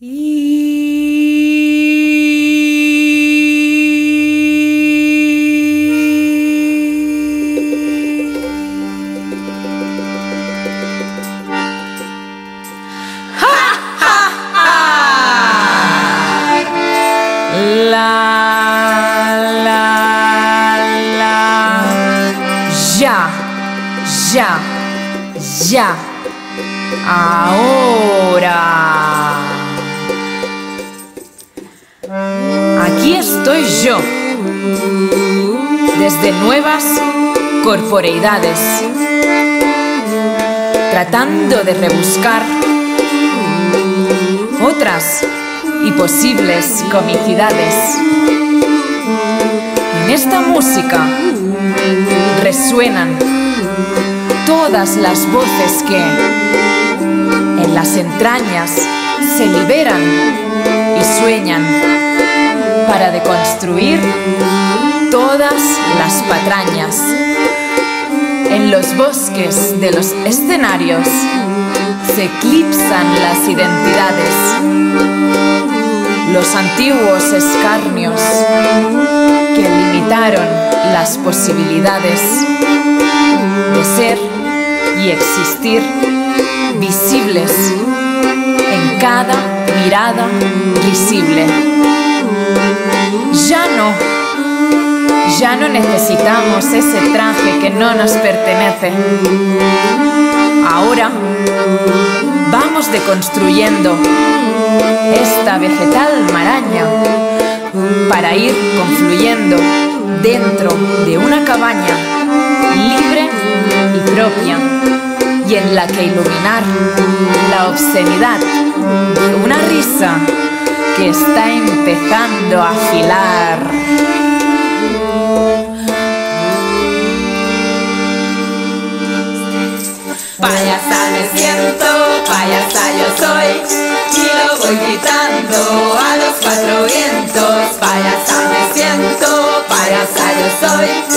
Ya, ya. Ahora. Aquí estoy yo. Desde nuevas corporeidades. Tratando de rebuscar otras y posibles comicidades. En esta música resuenan todas las voces que en las entrañas se liberan y sueñan para deconstruir todas las patrañas. En los bosques de los escenarios se eclipsan las identidades, los antiguos escarnios que limitaron las posibilidades de ser y existir visibles en cada mirada visible. Ya no, ya no necesitamos ese traje que no nos pertenece. Ahora vamos deconstruyendo esta vegetal maraña para ir confluyendo dentro de una cabaña libre y propia y en la que iluminar la obscenidad de una risa está empezando a afilar. Payasa me siento, payasa yo soy y lo voy gritando a los cuatro vientos. Payasa me siento, payasa yo soy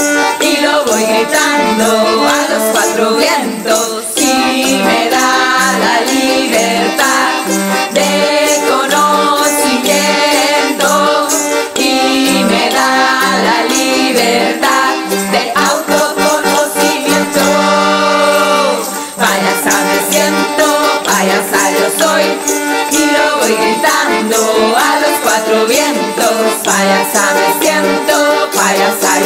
Payasa me siento, payasa